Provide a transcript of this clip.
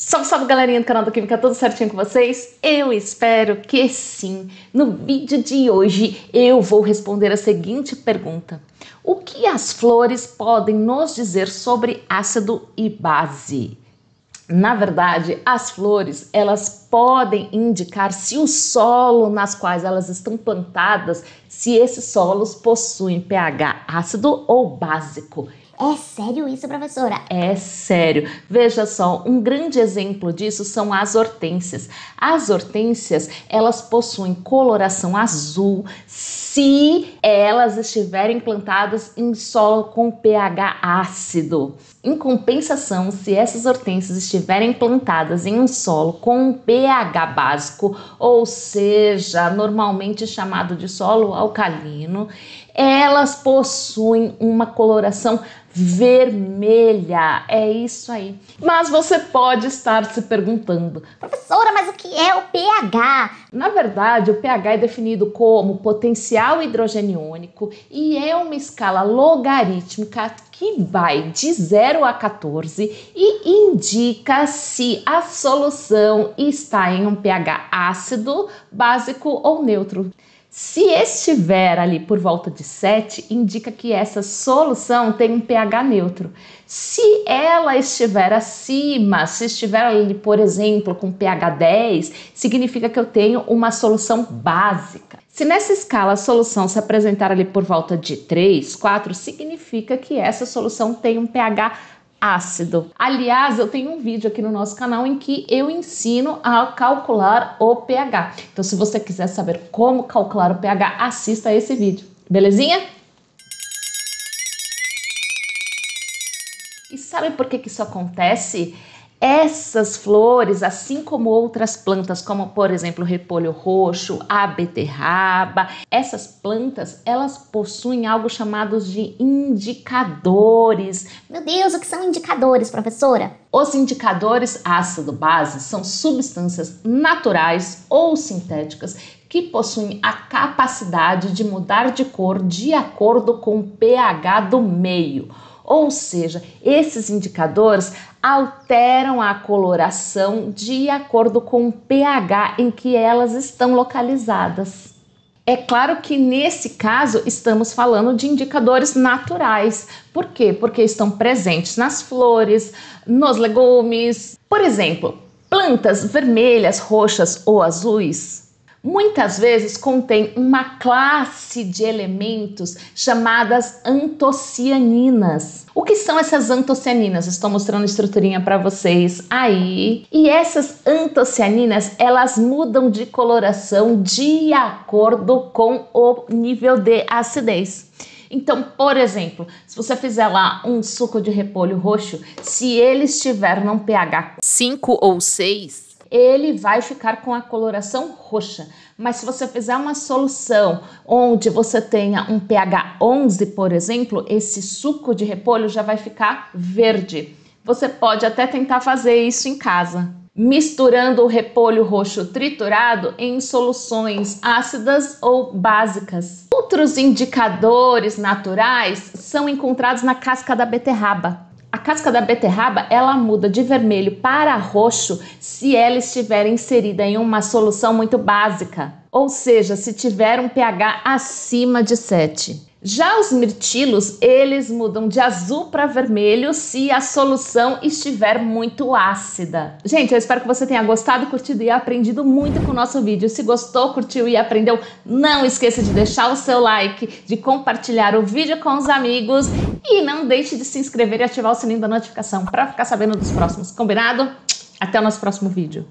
Salve, salve galerinha do canal da Química, tudo certinho com vocês? Eu espero que sim. No vídeo de hoje eu vou responder a seguinte pergunta: O que as flores podem nos dizer sobre ácido e base? Na verdade, as flores, elas podem indicar se o solo nas quais elas estão plantadas, se esses solos possuem pH ácido ou básico. É sério isso, professora? É sério. Veja só, um grande exemplo disso são as hortênsias. As hortênsias, elas possuem coloração azul se elas estiverem plantadas em solo com pH ácido. Em compensação, se essas hortênsias estiverem plantadas em um solo com pH básico, ou seja, normalmente chamado de solo alcalino, elas possuem uma coloração vermelha. É isso aí. Mas você pode estar se perguntando, professora, mas o que é o pH? Na verdade, o pH é definido como potencial hidrogeniônico e é uma escala logarítmica que vai de 0 a 14 e indica se a solução está em um pH ácido, básico ou neutro. Se estiver ali por volta de 7, indica que essa solução tem um pH neutro. Se ela estiver acima, se estiver ali, por exemplo, com pH 10, significa que eu tenho uma solução básica. Se nessa escala a solução se apresentar ali por volta de 3, 4, significa que essa solução tem um pH ácido. Aliás, eu tenho um vídeo aqui no nosso canal em que eu ensino a calcular o pH. Então, se você quiser saber como calcular o pH, assista a esse vídeo. Belezinha? E sabe por que, que isso acontece? Essas flores, assim como outras plantas, como por exemplo o repolho roxo, a beterraba, essas plantas, elas possuem algo chamados de indicadores. Meu Deus, o que são indicadores, professora? Os indicadores ácido-base são substâncias naturais ou sintéticas que possuem a capacidade de mudar de cor de acordo com o pH do meio. Ou seja, esses indicadores alteram a coloração de acordo com o pH em que elas estão localizadas. É claro que nesse caso estamos falando de indicadores naturais. Por quê? Porque estão presentes nas flores, nos legumes. Por exemplo, plantas vermelhas, roxas ou azuis muitas vezes contém uma classe de elementos chamadas antocianinas. O que são essas antocianinas? Estou mostrando a estruturinha para vocês aí. E essas antocianinas, elas mudam de coloração de acordo com o nível de acidez. Então, por exemplo, se você fizer lá um suco de repolho roxo, se ele estiver num pH 5 ou 6, ele vai ficar com a coloração roxa. Mas se você fizer uma solução onde você tenha um pH 11, por exemplo, esse suco de repolho já vai ficar verde. Você pode até tentar fazer isso em casa, misturando o repolho roxo triturado em soluções ácidas ou básicas. Outros indicadores naturais são encontrados na casca da beterraba. A casca da beterraba ela muda de vermelho para roxo se ela estiver inserida em uma solução muito básica, ou seja, se tiver um pH acima de 7. Já os mirtilos, eles mudam de azul para vermelho se a solução estiver muito ácida. Gente, eu espero que você tenha gostado, curtido e aprendido muito com o nosso vídeo. Se gostou, curtiu e aprendeu, não esqueça de deixar o seu like, de compartilhar o vídeo com os amigos e não deixe de se inscrever e ativar o sininho da notificação para ficar sabendo dos próximos. Combinado? Até o nosso próximo vídeo.